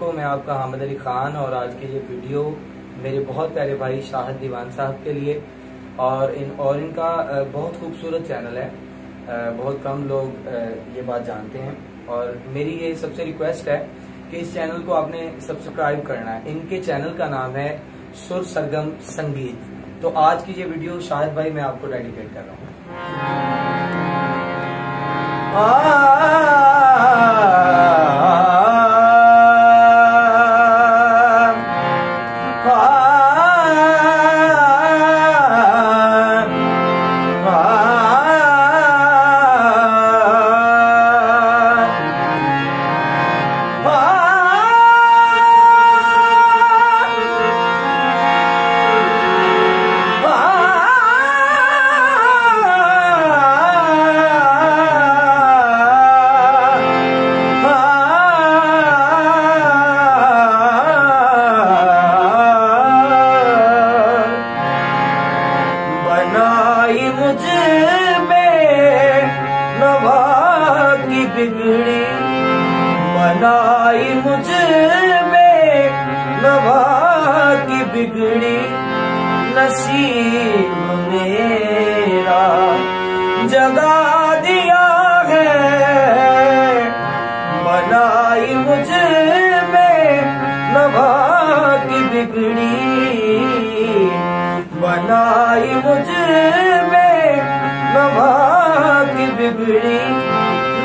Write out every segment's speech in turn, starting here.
सबको मैं आपका हामिद अली खान और आज की ये वीडियो मेरे बहुत प्यारे भाई शाहद दीवान साहब के लिए और इन, और इनका बहुत खूबसूरत चैनल है। बहुत कम लोग ये बात जानते हैं। और मेरी ये सबसे रिक्वेस्ट है कि इस चैनल को आपने सब्सक्राइब करना है। इनके चैनल का नाम है सुर सरगम संगीत। तो आज की ये वीडियो शाहिद भाई, मैं आपको डेडिकेट कर रहा हूँ। बिगड़ी। बनाई मुझे में नवा की बिगड़ी। नसीब मेरा जगा दिया है। बनाई मुझे में नवा की बिगड़ी। बनाई मुझे में नवा की बिगड़ी।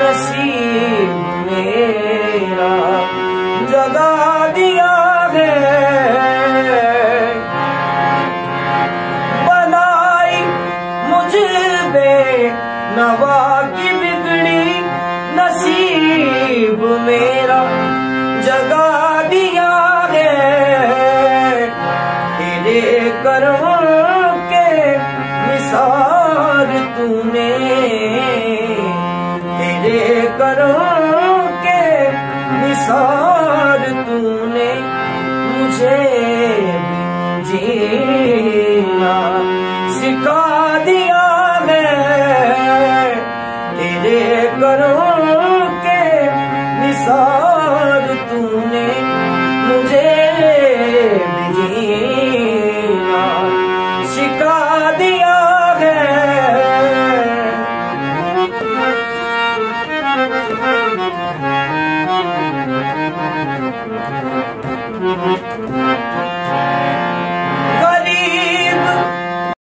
नसीब मेरा जगा दिया है। बनाई मुझे नवा की बिगड़ी, नसीब मेरा जगा दिया है। तेरे कर्मों के निसार तूने जीना सिखा दिया मैं तेरे करों के निसार तूने। मुझे जीना सिखा दिया है।